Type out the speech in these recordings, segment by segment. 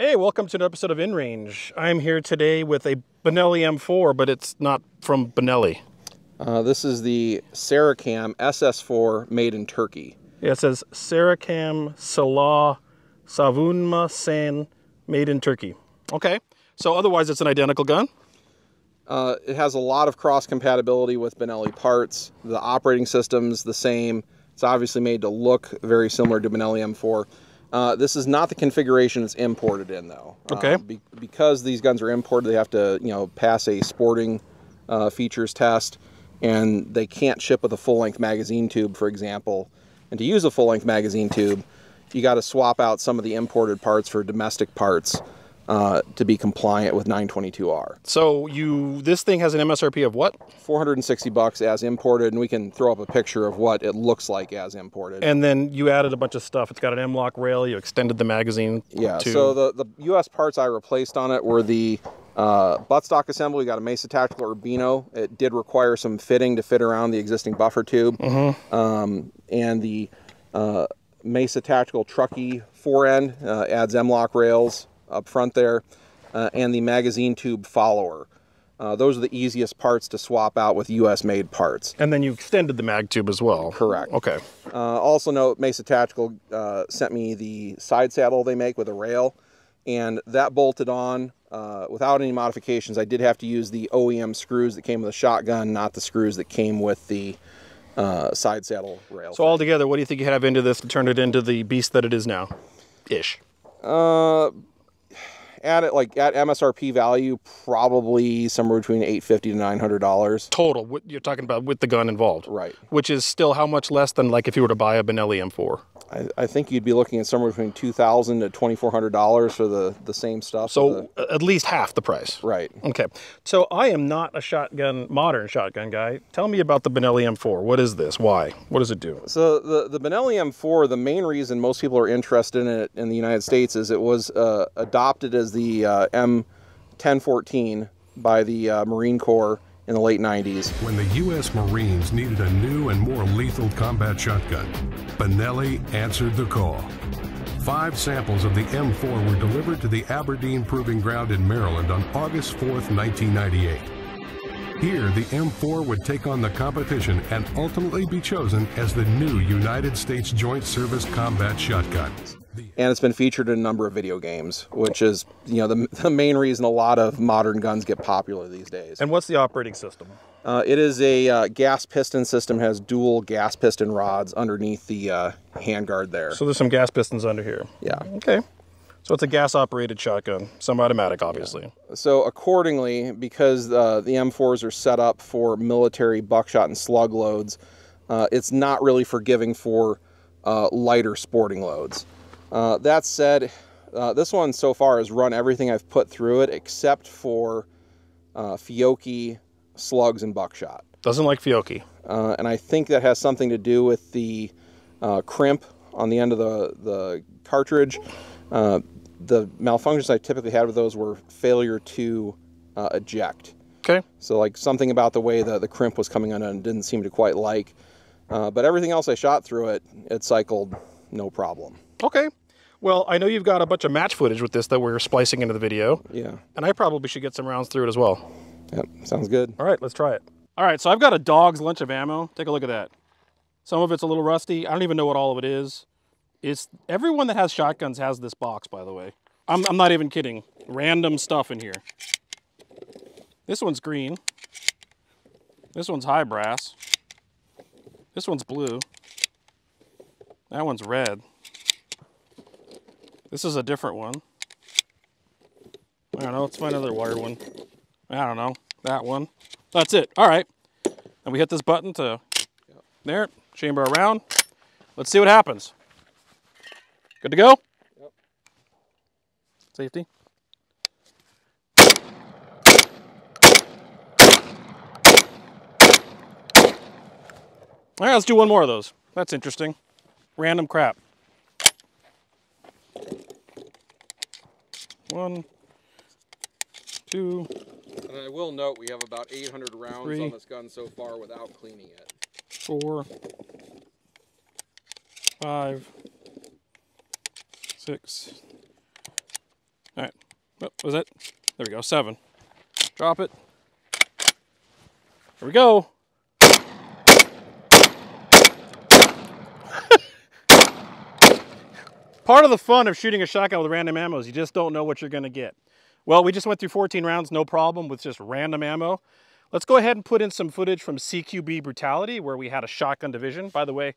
Hey, welcome to an episode of In Range. I'm here today with a Benelli M4, but it's not from Benelli. Uh, this is the Saricam SS4 made in Turkey. Yeah, it says Saricam Salah Savunma San made in Turkey. Okay, so otherwise it's an identical gun? Uh, it has a lot of cross compatibility with Benelli parts. The operating system's the same. It's obviously made to look very similar to Benelli M4. Uh, this is not the configuration it's imported in, though. Okay. Uh, be- because these guns are imported, they have to, you know, pass a sporting uh, features test, and they can't ship with a full-length magazine tube, for example. And to use a full-length magazine tube, you got to swap out some of the imported parts for domestic parts uh, to be compliant with 922R. So you this thing has an MSRP of what? 460 bucks as imported, and we can throw up a picture of what it looks like as imported. And then you added a bunch of stuff. It's got an M-LOK rail. You extended the magazine. yeah, to- so the, the U.S. parts I replaced on it were the uh, buttstock assembly. We got a Mesa Tactical Urbino. It did require some fitting to fit around the existing buffer tube. Um, and the uh, Mesa Tactical Truckee fore end uh, adds M-LOK rails up front there, uh, and the magazine tube follower. Uh, those are the easiest parts to swap out with U.S. made parts. and then you extended the mag tube as well. Correct. Okay. Uh, also note, Mesa Tactical uh, sent me the side saddle they make with a rail, and that bolted on uh, without any modifications. I did have to use the OEM screws that came with the shotgun, not the screws that came with the uh, side saddle rail. So altogether, what do you think you have into this to turn it into the beast that it is now? Ish. uh, at it like at MSRP value, probably somewhere between eight fifty to nine hundred dollars. Total. What you're talking about with the gun involved. Right. Which is still how much less than like if you were to buy a Benelli M4. I, I think you'd be looking at somewhere between two thousand to twenty four hundred dollars for the the same stuff. So uh, at least half the price. right. Okay. So I am not a shotgun, modern shotgun guy. Tell me about the Benelli M4. What is this? Why? What does it do? So the the Benelli M4, the main reason most people are interested in it in the United States is it was uh, adopted as the uh, M1014 by the uh, Marine Corps in the late 90s. When the U.S. Marines needed a new and more lethal combat shotgun, Benelli answered the call. Five samples of the M4 were delivered to the Aberdeen Proving Ground in Maryland on August 4, 1998. Here, the M4 would take on the competition and ultimately be chosen as the new United States Joint Service Combat Shotgun. And it's been featured in a number of video games, which is you know the, the main reason a lot of modern guns get popular these days. And what's the operating system? Uh, it is a uh, gas piston system, has dual gas piston rods underneath the uh, handguard there. So there's some gas pistons under here. yeah. Okay. So it's a gas operated shotgun, semi-automatic, obviously. So accordingly, because uh, the M4s are set up for military buckshot and slug loads, uh, it's not really forgiving for uh, lighter sporting loads. Uh, that said, uh, this one so far has run everything I've put through it except for uh, Fiocchi slugs and buckshot. Doesn't like Fiocchi. Uh, and I think that has something to do with the uh, crimp on the end of the, the cartridge. Uh, the malfunctions I typically had with those were failure to uh, eject. Okay. So, like something about the way the, the crimp was coming undone didn't seem to quite like. Uh, but everything else I shot through it, it cycled no problem. Okay. Well, I know you've got a bunch of match footage with this that we're splicing into the video, Yeah. and I probably should get some rounds through it as well. Yep. Sounds good. All right, let's try it. All right, so I've got a dog's lunch of ammo. Take a look at that. Some of it's a little rusty. I don't even know what all of it is. It's everyone that has shotguns has this box, by the way. I'm, I'm not even kidding. Random stuff in here. This one's green. This one's high brass. This one's blue. That one's red. This is a different one. I don't know. Let's find another wired one. I don't know. That one. That's it. All right. And we hit this button to there, chamber around. Let's see what happens. Good to go? Yep. Safety. All right, let's do one more of those. That's interesting. Random crap. One, two, And I will note we have about 800 rounds Three. on this gun so far without cleaning it. four, five, six. All right. Oh, was it? There we go. Seven. Drop it. Here we go. Part of the fun of shooting a shotgun with random ammo is you just don't know what you're going to get. Well, we just went through 14 rounds, no problem with just random ammo. Let's go ahead and put in some footage from CQB Brutality where we had a shotgun division. By the way,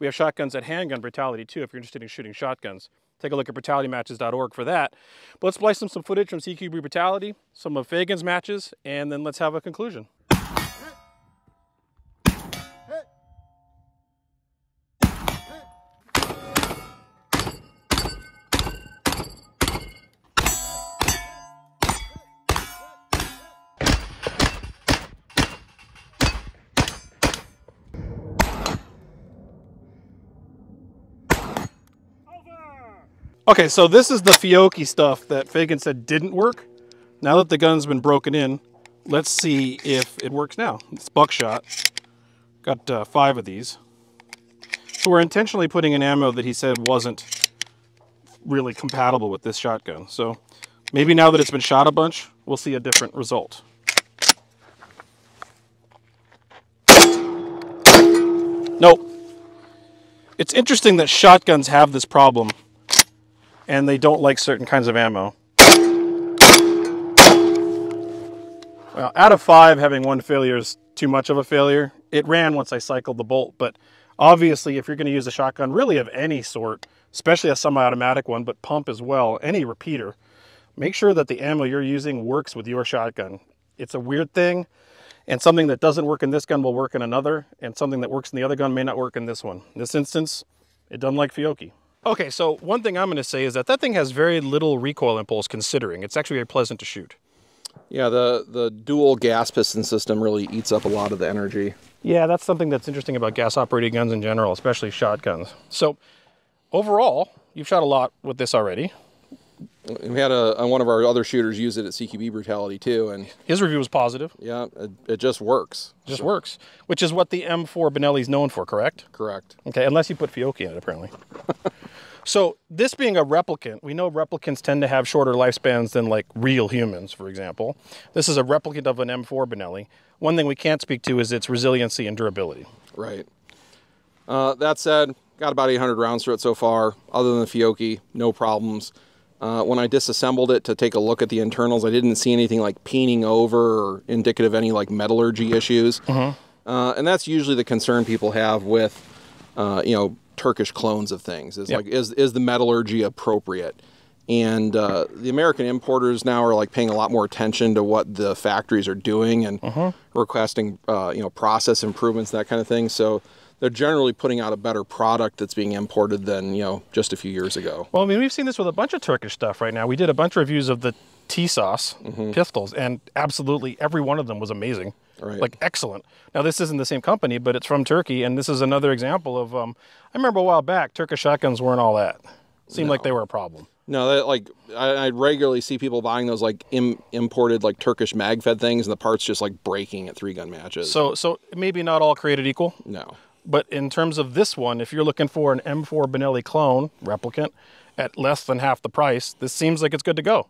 we have shotguns at Handgun Brutality too if you're interested in shooting shotguns. Take a look at brutalitymatches.org for that. But let's splice some, some footage from CQB Brutality, some of Fagan's matches, and then let's have a conclusion. Okay, so this is the Fiocchi stuff that Fagan said didn't work. Now that the gun's been broken in, let's see if it works now. It's buckshot. Got uh, five of these. So we're intentionally putting in ammo that he said wasn't really compatible with this shotgun. So maybe now that it's been shot a bunch, we'll see a different result. Nope. It's interesting that shotguns have this problem and they don't like certain kinds of ammo. Well, out of five, having one failure is too much of a failure. It ran once I cycled the bolt, but obviously if you're gonna use a shotgun really of any sort, especially a semi-automatic one, but pump as well, any repeater, make sure that the ammo you're using works with your shotgun. It's a weird thing, and something that doesn't work in this gun will work in another, and something that works in the other gun may not work in this one. In this instance, it doesn't like Fiocchi. Okay, so one thing I'm going to say is that that thing has very little recoil impulse considering. It's actually very pleasant to shoot. Yeah, the, the dual gas piston system really eats up a lot of the energy. Yeah, that's something that's interesting about gas operated guns in general, especially shotguns. So overall, you've shot a lot with this already. We had a, one of our other shooters use it at CQB Brutality too, and his review was positive. Yeah, it, it just works. It just works, which is what the M4 Benelli is known for, correct? Correct. Okay, unless you put Fiocchi in it, apparently. so this being a replicant, we know replicants tend to have shorter lifespans than like real humans, for example. This is a replicant of an M4 Benelli. One thing we can't speak to is its resiliency and durability. Right. Uh, that said, got about 800 rounds through it so far. Other than the Fiocchi, no problems. Uh, when I disassembled it to take a look at the internals, I didn't see anything like peening over or indicative of any like metallurgy issues. Mm-hmm. Uh, and that's usually the concern people have with, uh, you know, Turkish clones of things. Is yep. like, is is the metallurgy appropriate? And uh, the American importers now are like paying a lot more attention to what the factories are doing and uh-huh. requesting, uh, you know, process improvements, that kind of thing. So they're generally putting out a better product that's being imported than you know just a few years ago. Well, I mean, we've seen this with a bunch of Turkish stuff right now. We did a bunch of reviews of the Tisas mm-hmm. pistols, and absolutely every one of them was amazing, right. like excellent. Now this isn't the same company, but it's from Turkey, and this is another example of. Um, I remember a while back, Turkish shotguns weren't all that. Seemed no. like they were a problem. No, that, like I, I, regularly see people buying those like Im, imported like Turkish mag-fed things, and the parts just like breaking at three gun matches. So, so maybe not all created equal. No. But in terms of this one, if you're looking for an M4 Benelli clone replicant at less than half the price, this seems like it's good to go.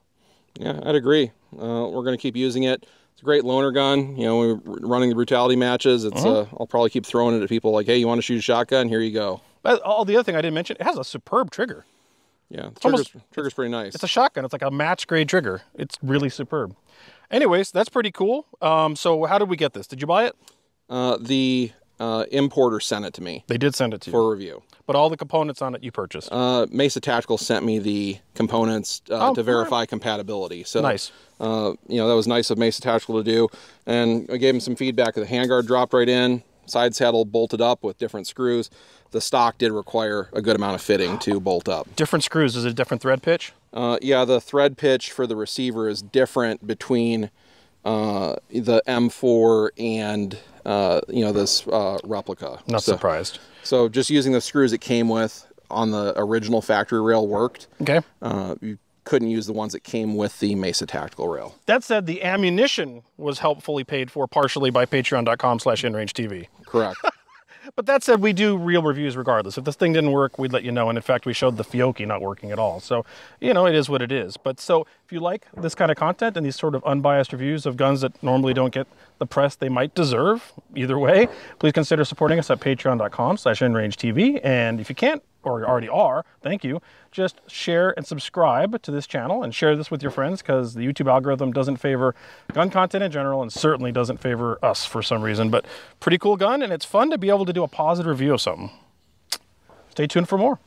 Yeah, I'd agree. Uh, we're going to keep using it. It's a great loaner gun. You know, we're running the brutality matches. It's uh-huh. uh, I'll probably keep throwing it at people like, hey, you want to shoot a shotgun? Here you go. But all the other thing I didn't mention, it has a superb trigger. Yeah, the trigger's, almost, trigger's pretty nice. It's a shotgun. It's like a match grade trigger. It's really superb. Anyways, that's pretty cool. Um, so how did we get this? Did you buy it? Uh, the uh, importer sent it to me. They did send it to for you for review. But all the components on it you purchased. Uh, Mesa Tactical sent me the components uh, oh, to verify right. compatibility. So nice. Uh, you know that was nice of Mesa Tactical to do, and I gave him some feedback. The handguard dropped right in, side saddle bolted up with different screws. The stock did require a good amount of fitting to bolt up. Different screws. Is it a different thread pitch? Uh, yeah, the thread pitch for the receiver is different between uh, the M4 and uh, you know this uh, replica. Not so, surprised. So just using the screws it came with on the original factory rail worked. Okay. Uh, you couldn't use the ones that came with the Mesa tactical rail. That said, the ammunition was helpfully paid for partially by patreon.com slash inrange TV. Correct. But that said, we do real reviews regardless. If this thing didn't work, we'd let you know. And in fact, we showed the Fiocchi not working at all. So, you know, it is what it is. But so if you like this kind of content and these sort of unbiased reviews of guns that normally don't get the press they might deserve, either way, please consider supporting us at patreon.com slash TV. And if you can't, or already are, thank you, just share and subscribe to this channel and share this with your friends because the YouTube algorithm doesn't favor gun content in general and certainly doesn't favor us for some reason. But pretty cool gun, and it's fun to be able to do a positive review of something. Stay tuned for more.